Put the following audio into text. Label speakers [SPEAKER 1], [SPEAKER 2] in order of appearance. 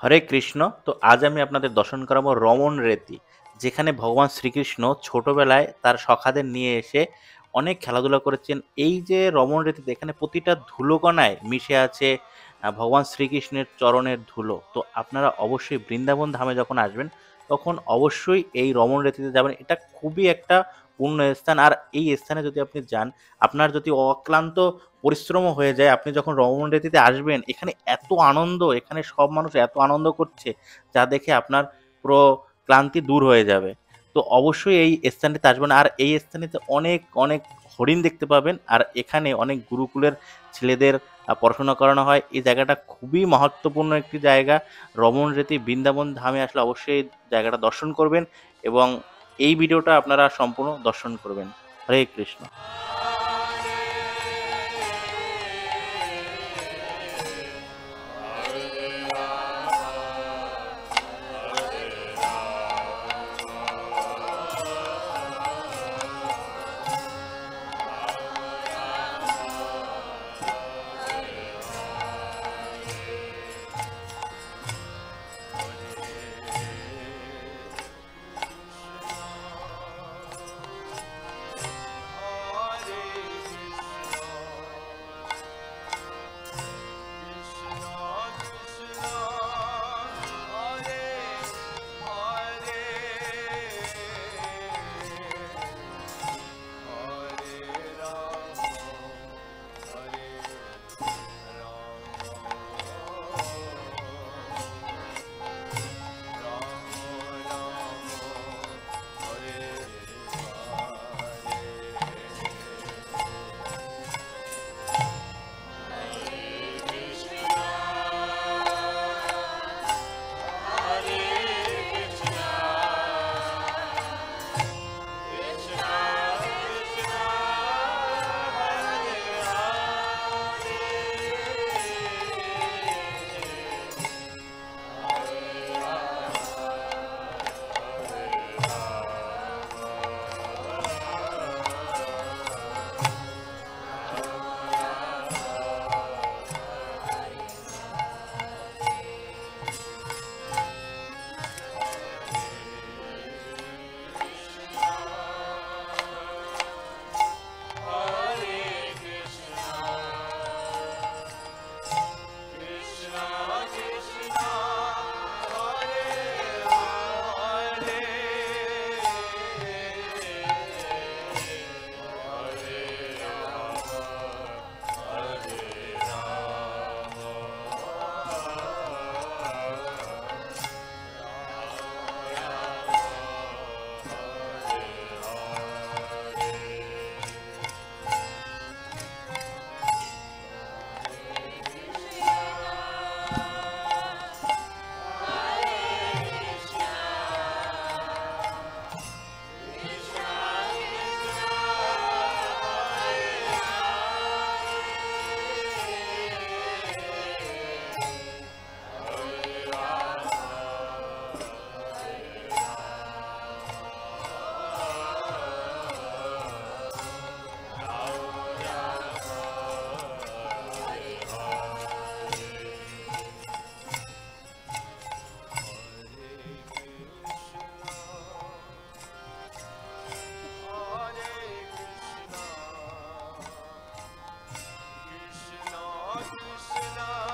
[SPEAKER 1] হরে কৃষ্ণ। তো আজ আমি আপনাদের দর্শন করাবো রমণ রেতি, যেখানে ভগবান শ্রীকৃষ্ণ ছোটবেলায় তার সখাদের নিয়ে এসে অনেক খেলাধুলা করেছেন। এই যে রমণ রেতিতে এখানে প্রতিটা ধুলোকণায় মিশে আছে ভগবান শ্রীকৃষ্ণের চরণের ধুলো। তো আপনারা অবশ্যই বৃন্দাবন ধামে যখন আসবেন, তখন অবশ্যই এই রমণ রেতিতে যাবেন। এটা খুবই একটা পূর্ণ স্থান। আর এই স্থানে যদি আপনি যান, আপনার যদি অক্লান্ত পরিশ্রমও হয়ে যায়, আপনি যখন রমণ রেতিতে আসবেন, এখানে এত আনন্দ, এখানে সব মানুষ এত আনন্দ করছে, যা দেখে আপনার পুরো ক্লান্তি দূর হয়ে যাবে। তো অবশ্যই এই স্থানটিতে আসবেন। আর এই স্থানেতে অনেক অনেক হরিণ দেখতে পাবেন। আর এখানে অনেক গুরুকুলের ছেলেদের পড়াশোনা করানো হয়। এই জায়গাটা খুবই মহত্বপূর্ণ একটি জায়গা। রমণ রেতি বৃন্দাবন ধামে আসলে অবশ্যই জায়গাটা দর্শন করবেন এবং এই ভিডিওটা আপনারা সম্পূর্ণ দর্শন করবেন। হরে কৃষ্ণ। Krishna